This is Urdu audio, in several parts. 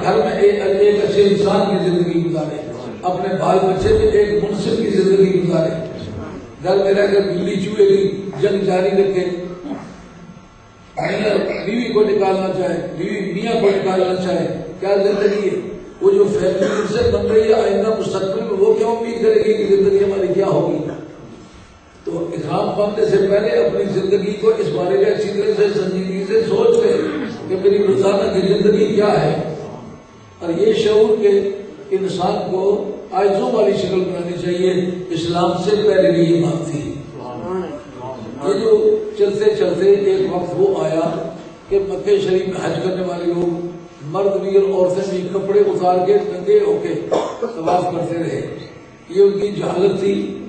گھر میں ایک اچھے انسان کی زندگی گزارے اپنے بال بچے میں ایک منصف کی زندگی گزارے گھر میں رہ کر بلی چوہے کی جنگ جاری رکھے بیوی کو نکالنا چاہے بیوی میاں کو نکالنا چاہے کیا زندگی ہے وہ جو فیملی سے بن رہی ہے آئندہ مستقبل میں وہ کیا امید کرے گی کہ زندگی ہماری کیا ہوگی؟ تو احرام باندھنے سے پہلے اپنی زندگی کو اس بارے میں اچھی طرح سے سنجیدگی سے سوچ لے کہ میری روزانہ کی زندگی کیا ہے۔ اور یہ شعور کہ انسان کو آئزوں والی شکل بنانی چاہیے، اسلام سے پہلے بھی یہ بات تھی۔ یہ جو چلتے چلتے ایک وقت وہ آیا کہ مکہ شریف میں حج کرنے والے لوگ مرد بھی اور عورتیں بھی کپڑے اتار کے ننگے ہو کے طواف کرتے رہے۔ یہ ان کی جہالت تھی۔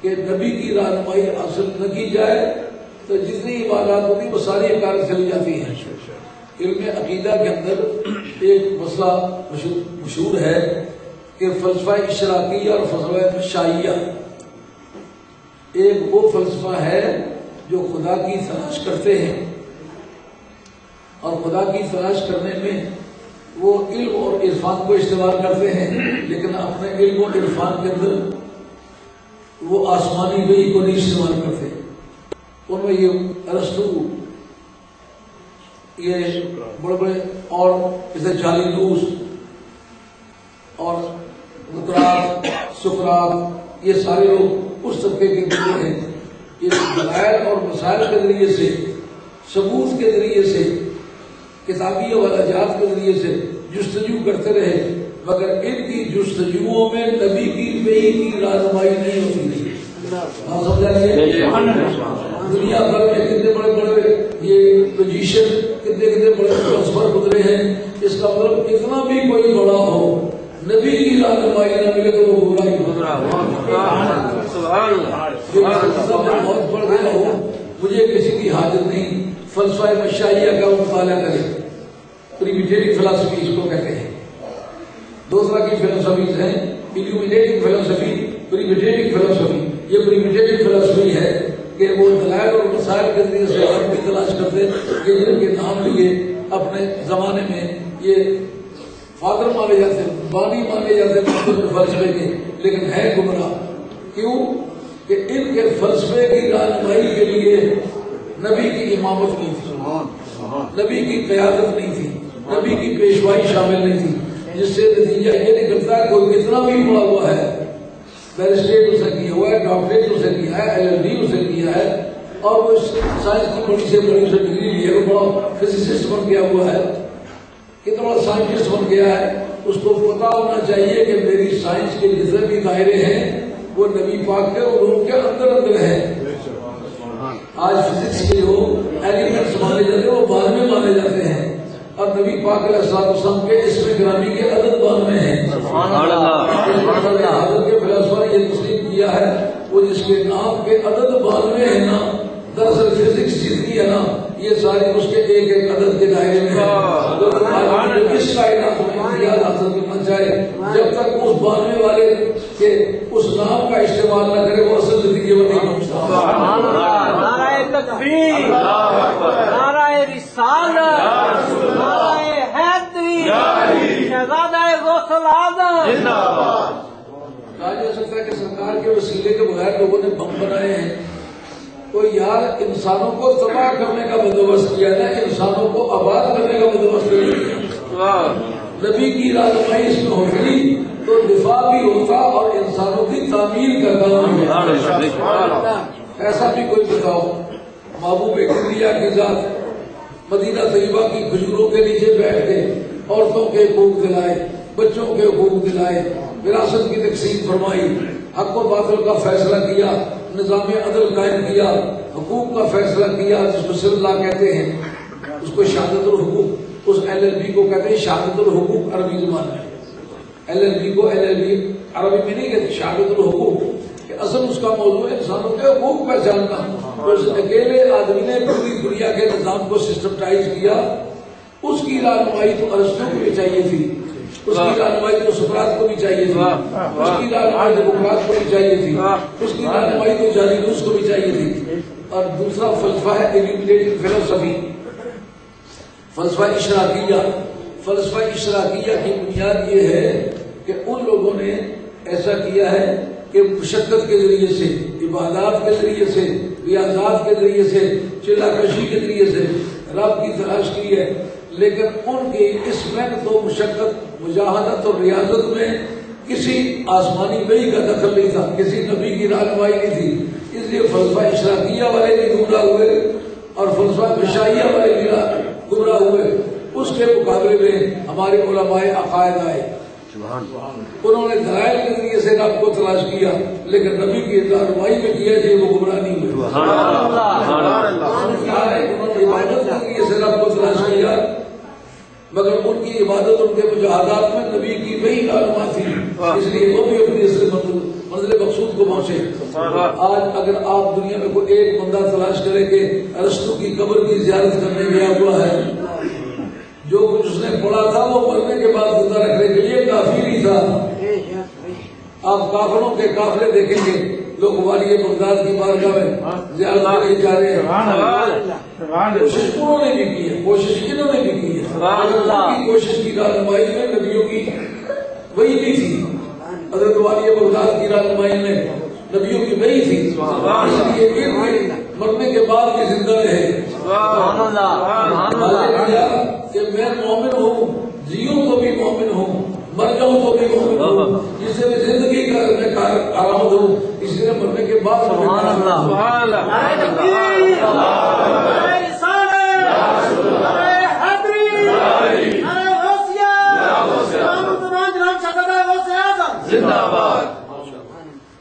کہ نبی کی رہنمائی حاصل نہ کی جائے تو جتنی عبادات ہوتی وہ ساری عبادت چلی جاتی ہیں۔ علم عقیدہ کے اندر ایک مسئلہ مشہور مشہور ہے کہ فلسفہ اشراقیہ اور فلسفہ شائیہ ایک وہ فلسفہ ہے جو خدا کی تلاش کرتے ہیں۔ اور خدا کی تلاش کرنے میں وہ علم اور عرفان کو استعمال کرتے ہیں لیکن اپنے علم اور عرفان کے اندر وہ آسمانی وہی کو نہیں استعمال کرتے۔ ان میں یہ ارستو، یہ بڑے بڑے اور جیسے جالی دوس اور مکرات سکرات یہ سارے لوگ اس طبقے کے ذریعے ہیں۔ یہ دلائل اور مسائل کے ذریعے سے، ثبوت کے ذریعے سے کتابی والا جات کے ذریعے سے جستجو کرتے رہے۔ مگر ان کی جستجوؤں میں نبی کی وہی کی رہنمائی نہیں ہوتی۔ گیا دنیا بھر میں کتنے بڑے بڑے یہ پوزیشن کتنے کتنے بڑے ٹرانسفر گزرے ہیں۔ اس کا مطلب کتنا بھی کوئی بڑا ہو نبی کی رہنمائی نہ ملے تو وہ برا ہی بہت بڑھ گیا ہو۔ مجھے کسی کی حاجت نہیں۔ فلسفہ مشاہیہ کا مطالعہ کرے فلاسفی اس کو کہتے ہیں۔ دوسرا کی فلسفیز ہیں ایلومینیٹنگ فلسفی پریمیٹیو فلسفی یہ پریمیٹیو فلسفی ہے کہ وہ دلائل اور مسائل کے ذریعے سے کی تلاش کرتے کہ جن کے نام لیے اپنے زمانے میں یہ فادر مانے جاتے بانی مانے جاتے فلسفے کے۔ لیکن ہے گمراہ کیوں؟ کہ ان کے فلسفے کی رہنمائی کے لیے نبی کی امامت نہیں تھی نبی کی قیادت نہیں تھی نبی کی پیشوائی شامل نہیں تھی۔ جس سے نتیجہ یہ نکلتا ہے کوئی کتنا بھی پڑا ہوا ہے بیرسٹیٹ اسے کیا ہوا ہے ڈاکٹریٹ اسے کیا ہے ایل ایل ڈی اسے کیا ہے اور وہ سائنس کی بڑی سے بڑی اسے ڈگری لی ہے وہ بڑا فزسسٹ بن گیا ہوا ہے۔ کتنا سائنٹسٹ بن گیا ہے اس کو پتا ہونا چاہیے کہ میری سائنس کے جتنے بھی دائرے ہیں وہ نبی پاک کے علوم کے اندر اندر ہیں۔ آج فزکس کے جو ایلیمنٹس مانے جاتے ہیں وہ بعد میں مانے جاتے ہیں۔ اور نبی پاک علیہ السلام السلام کے اس میں گرامی کے عدد بعد میں ہیں۔ حضرت کے فلسفہ نے یہ تسلیم کیا ہے وہ جس کے نام کے عدد بعد میں ہے نا دراصل فزکس جتنی ہے نا یہ ساری اس کے ایک ایک عدد کے دائرے میں ہے کس کائنات میں امتیاز حاصل کرنا چاہے جب تک اس بانوے والے کے اس نام کا استعمال نہ کرے وہ اصل زندگی میں نہیں پہنچتا۔ نعرہ تکبیر۔ نعرہ رسالت نعرہ حیدری کہا جا سکتا ہے کہ سرکار کے وسیلے کے بغیر لوگوں نے بم بنائے ہیں۔ تو یار انسانوں کو تباہ کرنے کا بندوبست کیا نا انسانوں کو آباد کرنے کا بندوبست نہیں کیا نبی کی رہنمائی اس میں ہوتی تو دفاع بھی ہوتا اور انسانوں کی تعمیر کا کام ایسا بھی کوئی بتاؤ۔ محبوب انڈیا کی ذات مدینہ طیبہ کی کھجوروں کے نیچے بیٹھ کے عورتوں کے حقوق دلائے۔ بچوں کے حقوق دلائے، وراثت کی تقسیم فرمائی، حق و باطل کا فیصلہ کیا، نظام عدل قائم کیا، حقوق کا فیصلہ کیا، جس کو صلی اللہ کہتے ہیں، اس کو شہادت الحقوق، اس ایل ایل بی کو کہتے ہیں شہادت الحقوق عربی زبان میں۔ ایل ایل بی کو ایل ایل بی عربی میں نہیں کہتے، شہادت الحقوق، کہ اصل اس کا موضوع انسانوں کے حقوق پہچاننا اس اکیلے آدمی نے پوری دنیا کے نظام کو سسٹمٹائز کیا، اس کی رہنمائی تو ارستوں کو بھی چاہیے تھی۔ اس کی رہنمائی تو سکرات کو بھی چاہیے تھی۔ اس کی رہنمائی تو بکرات کو بھی چاہیے تھی۔ اس کی رہنمائی تو جالیدوس کو بھی چاہیے تھی۔ اور دوسرا فلسفہ ہے ایلیومینیٹنگ فلسفی فلسفہ اشراقیہ۔ فلسفہ اشراقیہ کی بنیاد یہ ہے کہ ان لوگوں نے ایسا کیا ہے کہ مشقت کے ذریعے سے عبادات کے ذریعے سے ریاضات کے ذریعے سے چلا کشی کے ذریعے سے رب کی تلاش کی ہے۔ لیکن ان کی اس محنت و مشقت مجاہدت اور ریاضت میں کسی آسمانی بئی کا دخل نہیں تھا کسی نبی کی رہنمائی نہیں تھی۔ اس لیے فلسفہ اشراقیہ والے بھی گمراہ ہوئے اور فلسفہ مشاہیہ والے بھی گمراہ ہوئے۔ اس کے مقابلے میں ہمارے علماء عقائد آئے۔ انہوں نے دلائل کے ذریعے سے رب کو تلاش کیا لیکن نبی کی رہنمائی میں کیا جی وہ گمراہ نہیں ہوئے۔ عبادت کے ذریعے سے رب کو تلاش کیا۔ مگر ان کی عبادت ان کے مجاہدات میں نبی کی وہی رہنما تھی۔ اس لیے وہ بھی اپنی اصل منزل مقصود کو پہنچے۔ آج اگر آپ دنیا میں کوئی ایک بندہ تلاش کریں کہ ارسطو کی قبر کی زیارت کرنے گیا ہوا ہے جو کچھ اس نے پڑھا تھا وہ مرنے کے بعد زندہ رکھنے کے لیے کافی نہیں تھا۔ آپ کافروں کے قافلے دیکھیں گے۔ لوگ والی بغداد کی بارگاہ میں زیادہ نہیں جا رہے ہیں۔ کوشش انہوں نے بھی کی ہے؟ کوشش انہوں نے بھی کی ہے؟ کوشش کی رہنمائی میں نبیوں کی وہی بھی تھی۔ حضرت والی بغداد کی رہنمائی میں نبیوں کی وہی تھی۔ اس لیے مرنے کے بعد بھی زندہ رہے۔ کہ میں مومن ہوں جیوں تو بھی مومن ہوں مر جاؤں تو بھی مومن ہوں جسے میں زندگی کا میں آرام دوں اس لیے مرنے کے بعد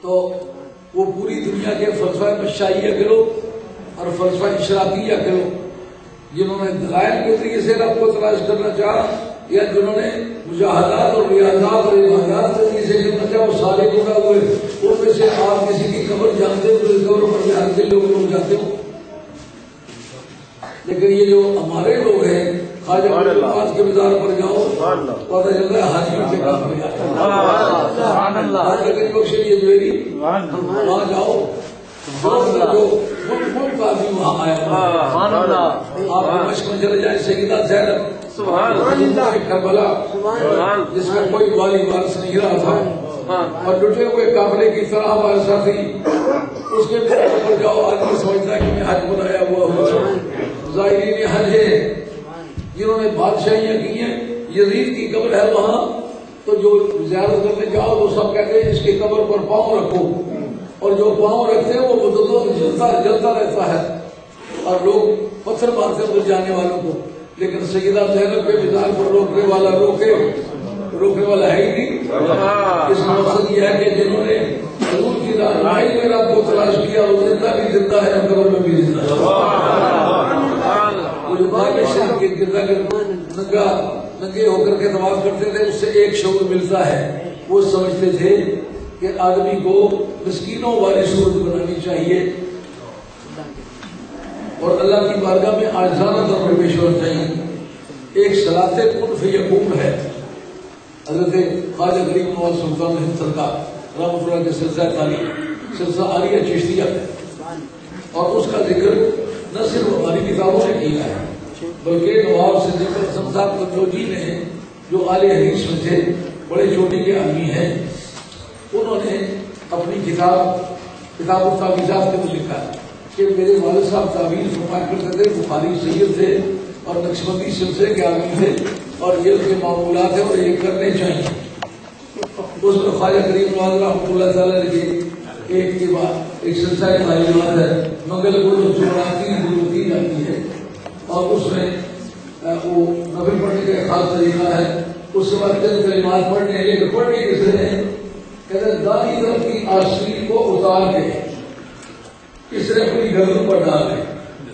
تو وہ پوری دنیا کے فلسفہ مشاہیہ کرو اور اشراقیہ کرو جنہوں نے دلائل کے ذریعے سے رب کو تلاش کرنا چاہا یا جنہوں نے مجاہدات اور ریاضات اور عبادات کے ذریعے سے کرنا چاہا وہ سارے گنا ہوئے ان میں سے آپ کسی کی قبر جانتے ہو تو اس قبر پر جان کے لوگ لوگ جاتے ہو لیکن یہ جو ہمارے لوگ ہیں خواجہ پاس کے مزار پر جاؤ پتہ چل رہا ہے حاجیوں کے کام میں۔ خواجہ گنج بخش یہ جویری وہاں جاؤ۔ جس کا کوئی والی وارث نہیں رہا تھا اور ٹوٹے ہوئے قافلے کی طرح ہمارے ساتھی اس کے پر جاؤ آدمی سمجھتا ہے کہ میں حج بنایا ہوا ہوں ظاہرین حج ہے جنہوں نے بادشاہیاں کی ہیں یزید کی قبر ہے وہاں تو جو زیارت کرنے جاؤ تو سب کہتے ہیں اس کی قبر پر پاؤں رکھو اور جو پاؤں رکھتے ہیں وہ بدلوں جلتا جلتا رہتا ہے۔ اور لوگ پتھر مارتے ہیں جانے والوں کو۔ لیکن سیدہ زینب کے مزار پر روکنے والا روکے، روکنے والا ہے ہی نہیں۔ اس مقصد یہ ہے کہ جنہوں نے حضور کی رہنمائی میں رب کو تلاش کیا، وہ زندہ بھی زندہ ہے قبر میں بھی زندہ ہے۔ باقی شہر کے گردا ننگا ننگے ہو کر کے تباہ کرتے تھے، اس سے ایک شعور ملتا ہے۔ وہ سمجھتے تھے کہ آدمی کو مسکینوں والی صورت بنانی چاہیے۔ اور اللہ کی بارگاہ میں آجانہ طور پر پیش ہونا چاہیے۔ ایک سلاط کن فی یقوم ہے۔ حضرت خواجہ غریب نواز سلطان ہند سرکار رحمۃ اللہ کے سلسلہ تعلیم سلسلہ عالیہ چشتیہ۔ ہے اور اس کا ذکر نہ صرف ہماری کتابوں نے کیا ہے، بلکہ نواب سے ذکر صاحب کنجوجی نے، جو عالیہ حدیث میں تھے، بڑے چوٹی کے آدمی ہیں۔ انہوں نے اپنی کتاب کتاب التاویزات کے لکھا کہ میرے والد صاحب تعویل فرمایا کرتے تھے بخاری سید تھے اور نقشبندی سلسلے کے آدمی تھے اور یہ ان کے معمولات ہیں اور یہ کرنے چاہیے اس میں خواجہ کریم نواز رحمۃ اللہ تعالیٰ نے ایک کے بعد ایک سلسلہ تعلیمات ہے۔ منگل گرو چوراسی گرو کی جاتی ہے۔ اور اس میں وہ نبی پڑھنے کا خاص طریقہ ہے۔ اس کے بعد چند کلمات پڑھنے لیکن پڑھنے کسی نے آشری کو اتار کے اس نے اپنی گردوں پر ڈالے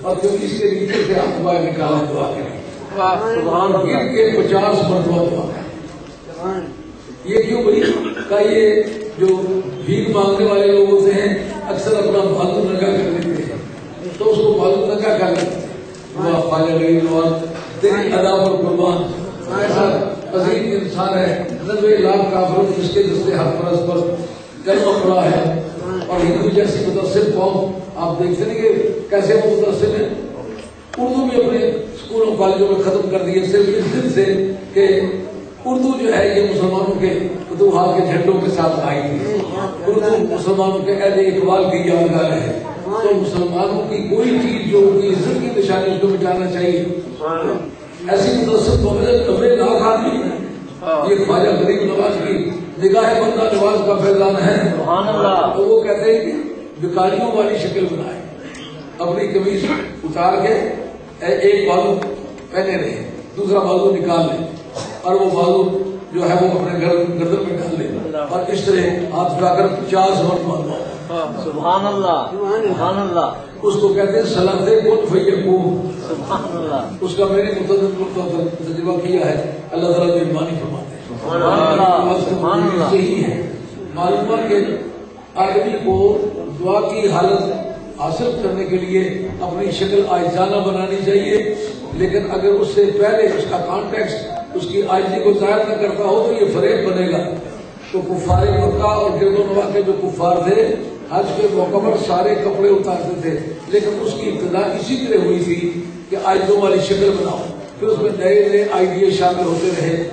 اور پھر اس کے نیچے سے اخبار نکالا دعا کریں کے پچاس مرتبہ دعا کریں یہ کیوں بھائی؟ کا یہ جو بھیک مانگنے والے لوگ ہوتے ہیں اکثر اپنا بھالو نگا کر لیتے ہیں۔ تو اس کو بھالو نگا کر لیتے تیری ادا پر قربان۔ ایسا عظیم انسان ہے۔ نبے لاکھ کافروں جس کے کے حق پرس پر کلمہ پڑا ہے؟ اور ہندو جیسی مدرسے قوم آپ دیکھتے نہیں کہ کیسے وہ مدرسے میں اردو بھی اپنے اسکولوں کالجوں میں ختم کر دیے، صرف اس دن سے کہ اردو جو ہے یہ مسلمانوں کے فتوحات کے جھنڈوں کے ساتھ آئی تھی۔ اردو مسلمانوں کے اہل اقبال کی یادگار ہے۔ تو مسلمانوں کی کوئی چیز جو ان کی عزت کی نشانی اس کو مٹانا چاہیے۔ ایسی مدرسے تو نبے لاکھ آدمی یہ خواجہ غریب نواز کی نگاہ بندہ نواز کا فیضان ہے۔ سبحان اللہ۔ تو وہ کہتے ہیں کہ بکاریوں والی شکل بنائے۔ اپنی قمیض اتار کے ایک بازو پہنے رہے دوسرا بازو نکال لیں اور وہ بازو جو ہے وہ اپنے گر- گردن میں ڈال لیں اور اس طرح ہاتھ اٹھا کر پچاس وقت مانگو۔ سبحان اللہ سبحان اللہ۔ اس کو کہتے ہیں سلاتے کن فیقو سبحان اللہ۔ اس کا میں نے متعدد تجربہ کیا ہے۔ اللہ تعالیٰ مہربانی فرماتے ہیں۔ سبحان اللہ۔ سبحان اللہ۔ صحیح ہے۔ معلوم ہے کہ آدمی کو دعا کی حالت حاصل کرنے کے لیے اپنی شکل آجزانہ بنانی چاہیے لیکن اگر اس سے پہلے اس کا کانٹیکس اس کی آجزی کو ظاہر نہ کرتا ہو تو یہ فریب بنے گا۔ تو کفار مکہ اور گرد و کے جو کفار تھے حج کے موقع پر سارے کپڑے اتارتے تھے لیکن اس کی ابتدا اسی طرح ہوئی تھی کہ آجزوں والی شکل بناؤ۔ پھر اس میں نئے نئے آئیڈیے شامل ہوتے رہے۔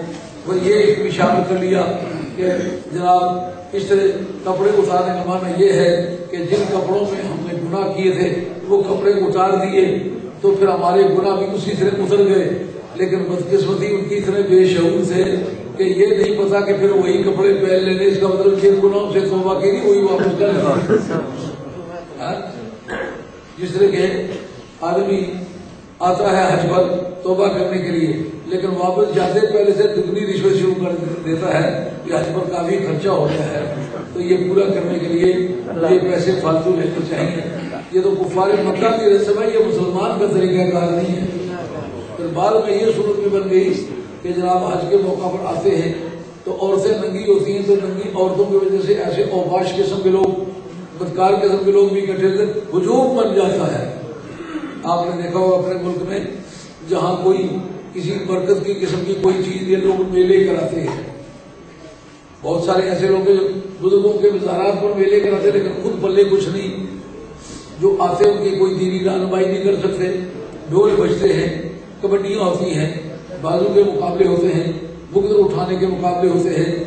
وہ یہ بھی شامل کر لیا۔ کہ جناب، اس طرح کپڑے اتارنے کا معنی یہ ہے کہ جن کپڑوں میں ہم نے گناہ کیے تھے، وہ کپڑے اتار دیے تو پھر ہمارے گناہ بھی اسی طرح اتر گئے۔ لیکن بدقسمتی ان کی اتنے بے شعور تھے کہ یہ نہیں پتا کہ پھر وہی کپڑے پہن لینے اس کا مطلب جن گناہوں سے توبہ کی نہیں وہی واپس کر لیں ہاں؟ جس طرح کہ آدمی آتا ہے حج پر توبہ کرنے کے لیے، لیکن واپس جاتے پہلے سے دگنی رشوت شروع کر دیتا ہے۔ حج پر کافی خرچہ ہوتا ہے، تو یہ پورا کرنے کے لیے یہ پیسے فالتو لینے چاہیے۔ یہ تو کفار مکہ کی رسم ہے یہ مسلمان کا طریقہ کار نہیں ہے۔ پھر بعد میں یہ صورت بھی بن گئی کہ جناب حج کے موقع پر آتے ہیں، تو عورتیں ننگی ہوتی ہیں، تو ننگی عورتوں کی وجہ سے ایسے اوباش قسم کے لوگ، بدکار قسم کے لوگ بھی اکٹھے سے ہجوم بن جاتا ہے۔ آپ نے دیکھا ہوگا اپنے ملک میں، جہاں کوئی کسی برکت کی قسم کی کوئی چیز یہ لوگ میلے کراتے ہیں۔ بہت سارے ایسے لوگ ہیں جو بزرگوں کے وزارات پر میلے کراتے ہیں، لیکن خود پلے کچھ نہیں۔ جو آتے ان کی کوئی دینی رہنمائی نہیں کر سکتے۔ ڈھول بجتے ہیں، کبڈیاں ہوتی ہیں بازو کے مقابلے ہوتے ہیں بکر اٹھانے کے مقابلے ہوتے ہیں۔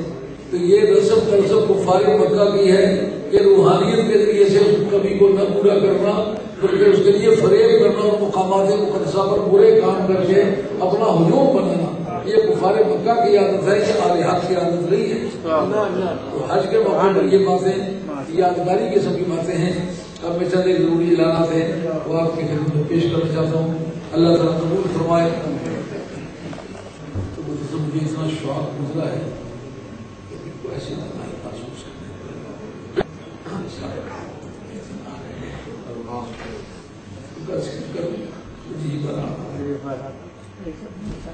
تو یہ رسم ترسم کفار مکہ کی ہے کہ روحانیت کے ذریعے سے اس کمی کو نہ پورا کرنا، بلکہ اس کے لیے فریب کرنا اور مقامات مقدسہ پر برے کام کر کے اپنا ہجوم بنانا۔ یہ بخار مکہ کی عادت ہے یہ آلیہات کی عادت نہیں ہے۔ تو حج کے موقع پر یہ باتیں یادگاری کی کی باتیں ہیں۔ اب میں چند ایک ضروری اعلانات ہیں، وہ آپ کی خدمت میں پیش کرنا چاہتا ہوں۔ اللہ تعالیٰ قبول فرمائے۔ تو مجھے اتنا شوق گزرا ہے کہ ایسی نمائی محسوس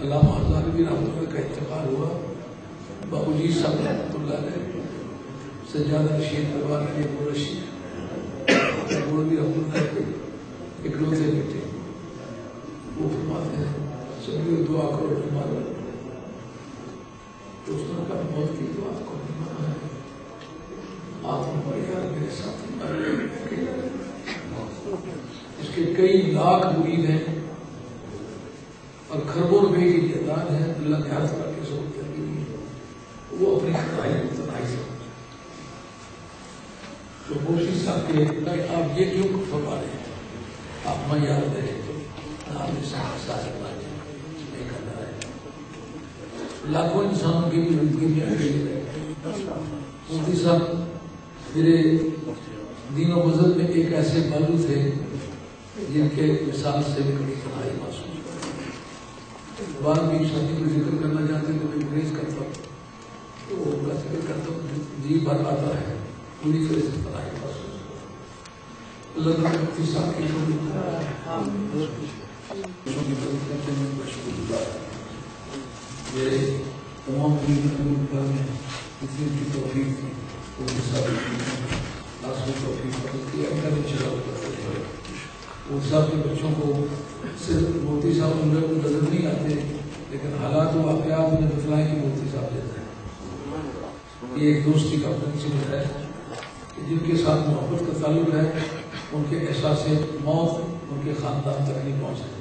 علامہ ہزاروی رحمۃ اللہ کا انتقال ہوا بابو جی صاحب رحمۃ اللہ علیہ سجادہ رشید پروار کے مرشی مولوی رحمۃ اللہ کے اکلوتے بیٹے وہ فرماتے ہیں سبھی دعا کرو ہمارا دوستوں کا موت کی دعا کو نہیں مانا ہے۔ آپ ہمارے یار میرے ساتھ اس کے کئی لاکھ مرید ہیں اور خربوں روپے کی تعداد ہے۔ اللہ نے ہر طرح کی سہولت کی ہے وہ اپنی خدائی تنہائی سے تو موشی صاحب کے کہ آپ یہ کیوں فرما رہے ہیں آپ میں یاد رہے تو آپ نے ساتھ ساتھ نہیں کرنا ہے لاکھوں انسانوں کی زندگی میں مفتی صاحب میرے دین و مذہب میں ایک ایسے بازو تھے جن کے مثال سے بڑی تنہائی محسوس بعد بھی شادی کو ذکر کرنا چاہتے تو میں گریز کرتا ہوں۔ تو ان کا ذکر کرتا ہوں جی بھر آتا ہے۔ پوری طرح سے تنہائی محسوس اللہ تعالیٰ مفتی صاحب کی کرتے ہیں گزار میرے تمام دین پر میں اتنی کی توفیق تھی وہ سب آسو توفیق کی اگر چلا کرتے تھے۔ وہ سب کے بچوں کو صرف موتی صاحب ان لوگوں کو نظر نہیں آتے، لیکن حالات و واقعات میں بتلائیں کہ مفتی صاحب دیتا ہے یہ ایک دوستی کا پرنسپل ہے کہ جن کے ساتھ محبت کا تعلق ہے، ان کے احساس موت ان کے خاندان تک نہیں پہنچ سکتے